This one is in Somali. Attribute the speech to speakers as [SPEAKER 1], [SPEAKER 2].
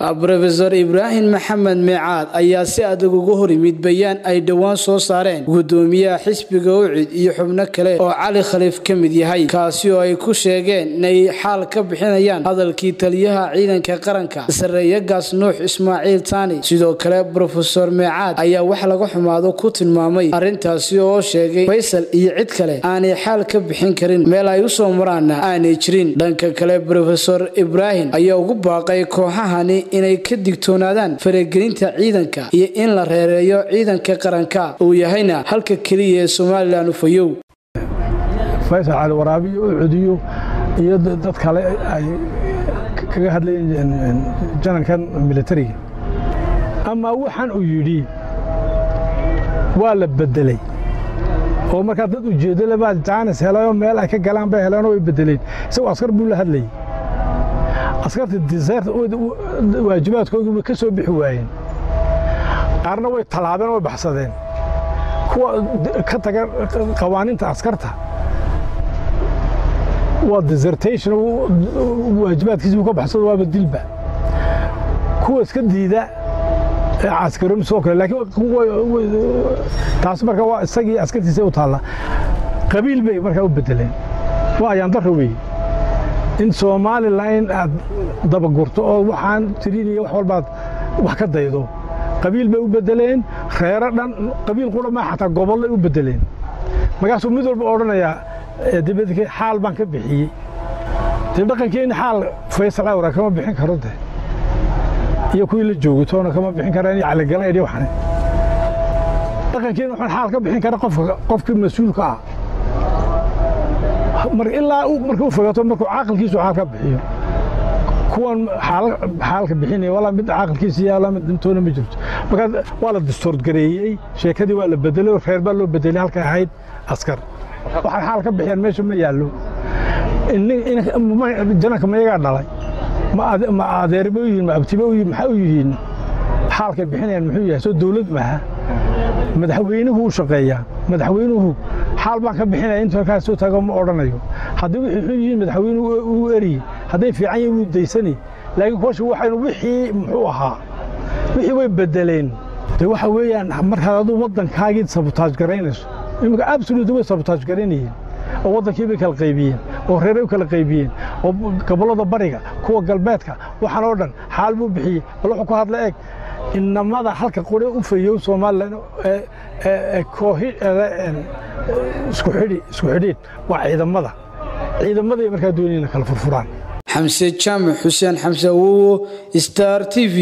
[SPEAKER 1] rofeor ibraahim maxamed meecaad ayaa si adag uga hor yimid bayaan ay dhowaan soo saareen gudoomiyaha xisbiga ucid iyo xubno kale oo cali khaliif ka mid yahay kaasi oo ay ku sheegeen inay xaal ka bixinayaan hadalkii taliyaha ciidanka qaranka. Sareeyagaas nuux ismaaciil taani sidoo kale rofeor meecaad ayaa wax laga xumaado ku tilmaamay arrintaasi oo sheegay faysal iyo cid kale aanay xaal ka bixin karin meel ay u soo maraanna aanay jirin. Dhanka kale rofeor ibraahim ayaa ugu baaqay kooxahani inay ka digtoonaadaan faragelinta ciidanka iyo in la reereeyo ciidanka qaranka uu yahayna halka keliya ee somalilan ufayow
[SPEAKER 2] faysal cali waraabiyo u codiyo iyo dad kale ay kaga hadlayeen janankan militariga ama waxaan uu yidhi waa la bedelay. Oo markaa dad ujeedo lebaa jaanis helayoo meel ay ka galaan bay heleenoo way bedeleen. Isagoo askar buu la hadlayay. Askarta diseerta waajibaadkoodii way ka soo bixi waayeen qaarna way tallaabeen way baxsadeen. Kuwa ka taga qawaaniinta askarta. Waa desertation waajibaadkiisi buu ka baxsado waaba dilba. Kuwa iska diida caskaroon sidoo kale laakiin taas marka waa isagii askartiisa u taalla. Qabiil bay markaa u bedeleen waa ayaandaro weeye in somalilan aad dabagurto oo waxaan tirinaya wax walbaad wax ka daydo. Qabiil bay u bedeleen reero dhan qabiil qura xataa gobollay u bedeleen markaasuu mid walba odhanayaa dibadk xaal baan ka bixiyey. Dee dhaqankeenni xaal faysal kama bixin karo de. Iyo kuwii la toona kama bixin karaan iyo caligalayr iyo waxne dhaqankeenni waxaan xaal ka bixin kara qofkii mas'uulka ah ilaa marka u fogato markuu caaqilkiisu xaal ka bixiyo. Kuwan xaalka bixinaya walaa mid caaqilkiisa iyo walaa mid intoona ma jirto. Markaa waa la distoordgareeyey sheekadii waa la bedelay reer baa loo bedelay halkay ahayd askar. Waxay xaal ka bixiyaan meesha ma yaallo. Jananka mayagaa dhalay? Ma adeerba u yihiin ma abtiba u yihiin maxaa u yihiin? Xaalkay bixinayaan muxuu yahay? Soo dawlad maaha madaxweynuhu u shaqeeyaa madaxweynuhu xaal baan ka bixinaya intu halkaas soo taago ma odhanayo. Haddii wixii xun yihiin madaxweynuhu uu eriye hadday fiican yihiin wuu daysani. Laakiin kuwasha waxaynu wixii muxuu ahaa wixii way bedeleen de waxa weeyaan markaad aduu waddankaagii sabotaaj garaynayso iminka absolute way sabotaaj garaynayeen oo waddankii bay kala qaybiyeen oo reeray kala qaybiyeen oo gobollada bariga kuwa galbeedka waxaan oo dhan xaal buu bixiyey. Bal wuxuu ku hadla eeg inamada halka qore u fayow somalilan isku xidhiid waa ciidamada. Ciidamaday markaa doonayna kala furfuraan.
[SPEAKER 1] Xamse jaamac xuseen xamse awowo star t v